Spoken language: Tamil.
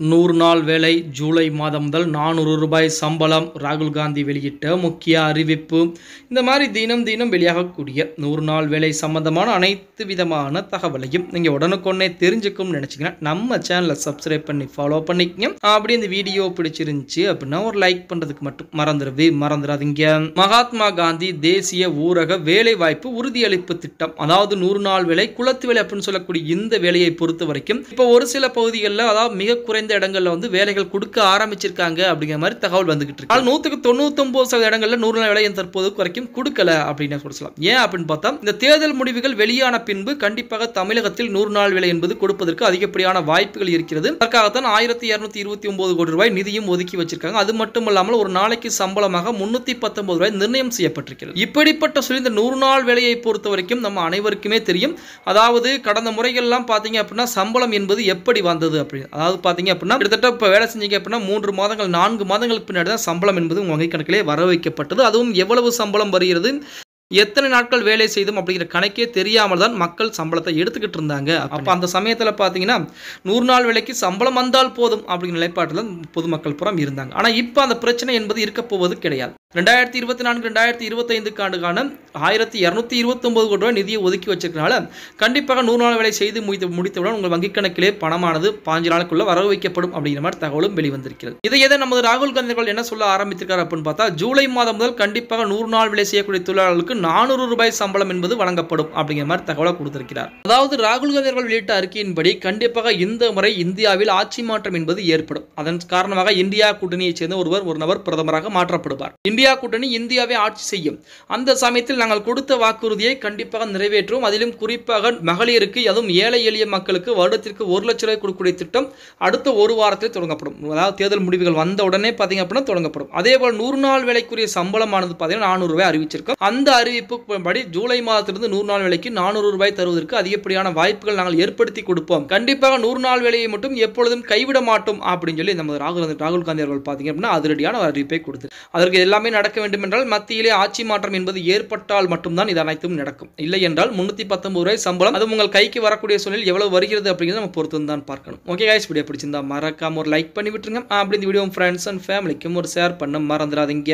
நூறு நாள் வேலை ஜூலை மாதம் முதல் நானூறு ரூபாய் சம்பளம் ராகுல் காந்தி வெளியிட்ட முக்கிய அறிவிப்பு. இந்த மாதிரி தினம் தினம் வெளியாகக்கூடிய நூறு நாள் வேலை சம்பந்தமான அனைத்து விதமான தகவலையும் நீங்கள் உடனுக்குடனே தெரிஞ்சுக்கணும்னு நினச்சிங்கன்னா நம்ம சேனலை சப்ஸ்கிரைப் பண்ணி ஃபாலோ பண்ணிக்கங்க. அப்படி இந்த வீடியோ பிடிச்சிருந்துச்சு அப்படின்னா ஒரு லைக் பண்ணுறதுக்கு மட்டும் மறந்துடவே மறந்துடாதீங்க. மகாத்மா காந்தி தேசிய ஊரக வேலை வாய்ப்பு உறுதியளிப்பு திட்டம். அதாவது நூறு நாள் வேலை குளத்து வேலை அப்படின்னு சொல்லக்கூடிய இந்த வேலையை பொறுத்த வரைக்கும் இப்போ ஒரு சில பகுதிகளில் அதாவது மிக குறைந்த இடங்கள்ல வந்து வேலைகள் கொடுக்க ஆரம்பிச்சிருக்காங்க அப்படிங்கிற மாதிரி தகவல் வந்துகிட்டு இருக்கு. ஆனால் நூற்றுக்கு தொண்ணூத்தொம்பது சதவீத இடங்கள்ல நூறு நாள் வேலை தற்போது வரைக்கும் கொடுக்கல அப்படின்னு சொல்லலாம் ஏன் அப்படின்னு பார்த்தா இந்த தேர்தல் முடிவுகள் வெளியான பின்பு கண்டிப்பாக தமிழகத்தில் நூறு நாள் வேலை என்பது கொடுப்பதற்கு அதிகப்படியான வாய்ப்புகள் இருக்கிறது. அதற்காகத்தான் ஆயிரத்தி இருநூத்தி இருபத்தி ஒன்பது கோடி ரூபாய் நிதியும் ஒதுக்கி வச்சிருக்காங்க. அது மட்டும் இல்லாமல் ஒரு நாளைக்கு சம்பளமாக முன்னூத்தி பத்தொன்பது ரூபாய் நிர்ணயம் செய்யப்பட்டிருக்கிறது. இப்படிப்பட்ட சொல்லி இந்த நூறு நாள் வேலையை பொறுத்த வரைக்கும் நம்ம அனைவருக்குமே தெரியும். அதாவது கடந்த முறைகள்லாம் பார்த்தீங்க அப்படின்னா சம்பளம் என்பது எப்படி வந்தது அப்படி அதாவது பார்த்தீங்க அப்படின்னா கிட்டத்தட்ட இப்போ வேலை செஞ்சீங்க அப்படின்னா மூன்று மாதங்கள் நான்கு மாதங்களுக்கு பின்னாடி தான் சம்பளம் என்பது உங்கள் வங்கி கணக்கிலே வர வைக்கப்பட்டது. அதுவும் எவ்வளவு சம்பளம் வருகிறது? எத்தனை நாட்கள் வேலை செய்தோம் அப்படிங்கிற கணக்கே தெரியாமல் தான் மக்கள் சம்பளத்தை எடுத்துக்கிட்டு இருந்தாங்க. அப்போ அந்த சமயத்தில் பார்த்தீங்கன்னா நூறு நாள் வேலைக்கு சம்பளம் வந்தால் போதும் அப்படிங்கிற நிலைப்பாட்டில் பொதுமக்கள் புறம் இருந்தாங்க. ஆனால் இப்போ அந்த பிரச்சனை என்பது இருக்க போவது கிடையாது. ரெண்டாயிரத்தி இருபத்தி நான்கு ரெண்டாயிரத்தி இருபத்தைந்துக்கு ஆண்டுக்கான ஆயிரத்தி இரநூத்தி இருபத்தொம்பது கோடி ரூபாய் நிதியை ஒதுக்கி வச்சிருக்கனால கண்டிப்பாக நூறு நாள் வேலை செய்து முடித்து முடித்தவுடன் உங்கள் வங்கிக் கணக்கிலே பணமானது பாஞ்சு நாளுக்குள்ள வரவு வைக்கப்படும் அப்படிங்கிற மாதிரி தகவலும் வெளிவந்திருக்கிறது. இதை எதை நமது ராகுல் காந்தி அவர்கள் என்ன சொல்ல ஆரம்பித்திருக்காரு அப்படின்னு பார்த்தா ஜூலை மாதம் முதல் கண்டிப்பாக நூறு நாள் வேலை செய்யக்கூடிய தொழிலாளர்களுக்கு நானூறு ரூபாய் சம்பளம் என்பது வழங்கப்படும் அப்படிங்கிற மாதிரி தகவலை கொடுத்திருக்கிறார். அதாவது ராகுல் காந்தி அவர்கள் வெளியிட்ட அறிக்கையின்படி கண்டிப்பாக இந்த முறை இந்தியாவில் ஆட்சி மாற்றம் என்பது ஏற்படும். அதன் காரணமாக இந்தியா கூட்டணியைச் சேர்ந்த ஒருவர் ஒரு நபர் பிரதமராக மாற்றப்படுவார். இந்தியா கூட்டணி இந்தியாவை ஆட்சி செய்யும். அந்த சமயத்தில் நாங்கள் கொடுத்த வாக்குறுதியை கண்டிப்பாக நிறைவேற்றுவோம். அதிலும் குறிப்பாக மகளிருக்கு அதுவும் ஏழை எளிய மக்களுக்கு வருடத்திற்கு ஒரு லட்ச ரூபாய் கொடுக்கக்கூடிய திட்டம் அடுத்த ஒரு வாரத்தில் தொடங்கப்படும். அதாவது தேர்தல் முடிவுகள் வந்த உடனே பார்த்தீங்க அப்படின்னா தொடங்கப்படும். அதே போல் நூறு நாள் வேலைக்குரிய சம்பளமானது பார்த்தீங்கன்னா நானூறு ரூபாய் அறிவிச்சிருக்கோம். அந்த அறிவிப்பு படி ஜூலை மாதத்திலிருந்து நூறு நாள் வேலைக்கு நானூறு ரூபாய் தருவதற்கு அதிகப்படியான வாய்ப்புகள் நாங்கள் ஏற்படுத்தி கொடுப்போம். கண்டிப்பாக நூறு நாள் வேலையை மட்டும் எப்பொழுதும் கைவிட மாட்டோம் அப்படின்னு சொல்லி நம்ம ராகுல் காந்தி ராகுல் காந்தி அவர்கள் பார்த்தீங்க அப்படின்னா அதிரடியான அறிவிப்பை கொடுத்து அதற்கு எல்லாமே நடக்க வேண்டும் என்றால் மத்தியிலே ஆட்சி மாற்றம் என்பது ஏற்பட்டால் மட்டும்தான் இது அனைத்தும் நடக்கும். இல்லை என்றால் முன்னூற்றி பத்தொன்பது ரூபாய் சம்பளம் அது உங்கள் கைக்கு வரக்கூடிய சூழலில் எவ்வளவு வருகிறது அப்படிங்கிறத நம்ம பொறுத்து தான் பார்க்கணும். ஓகே கைஸ் வீடியோ பிடிச்சிருந்தா மறக்காம ஒரு லைக் பண்ணி விட்டுருங்க. அப்படி இந்த வீடியோ ஃப்ரெண்ட்ஸ் அண்ட் ஃபேமிலிக்கும் ஒரு ஷேர் பண்ண மறந்துடாதீங்க.